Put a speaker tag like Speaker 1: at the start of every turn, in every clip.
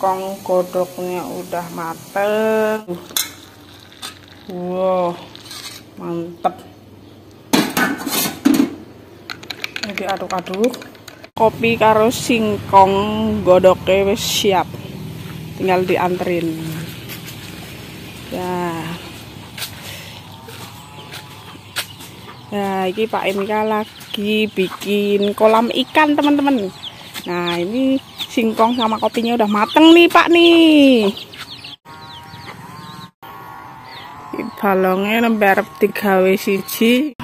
Speaker 1: singkong godoknya udah mateng. Wow mantep. Ini diaduk-aduk. Kopi karo singkong godoknya wis siap. Tinggal dianterin. Ya ya ini Pak Emika lagi bikin kolam ikan teman-teman nah ini singkong sama kopinya udah mateng nih pak nih. Balongnya nembar tiga siji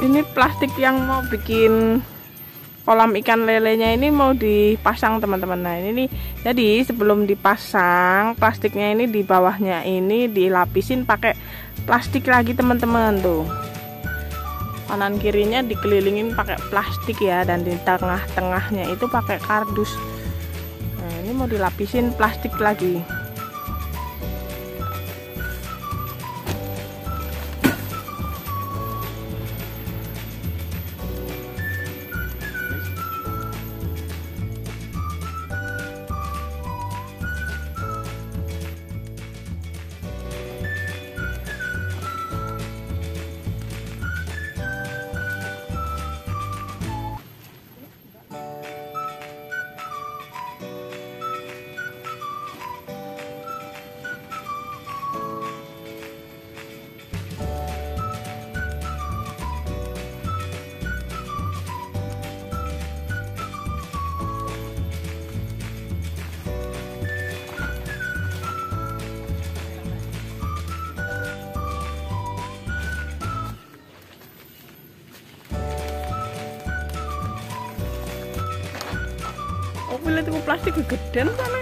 Speaker 1: ini plastik yang mau bikin kolam ikan lelenya ini mau dipasang teman-teman. Nah ini nih. Jadi sebelum dipasang plastiknya ini di bawahnya ini dilapisin pakai plastik lagi teman-teman tuh. Kanan kirinya dikelilingin pakai plastik ya dan di tengah-tengahnya itu pakai kardus. Nah ini mau dilapisin plastik lagi bila tipu plastik kegedean sana.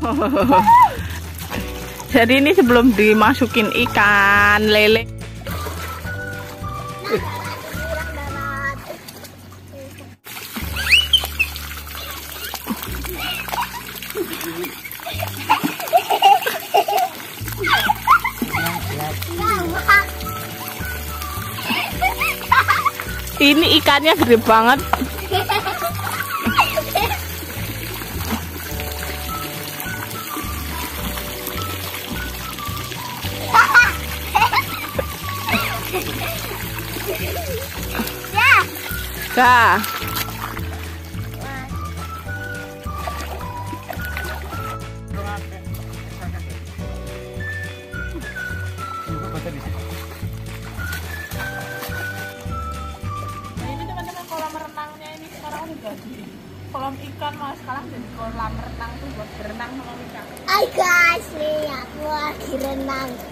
Speaker 1: Jadi ini sebelum dimasukin ikan lele. Ini ikannya gede banget. Teman-teman kolam renangnya ini sekarang udah jadi kolam ikan mas sekarang jadi kolam renang tuh buat berenang sama ikan.
Speaker 2: Hai guys, nih aku lagi renang.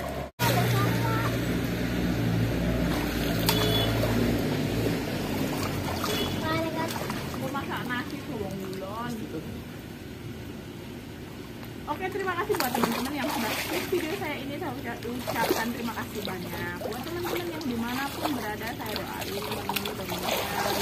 Speaker 1: Oke, terima kasih buat teman-teman yang sudah klik video saya ini. Saya ucap- ucapkan terima kasih banyak. Buat teman-teman yang di mana pun berada, saya doain mudah-mudahan diberi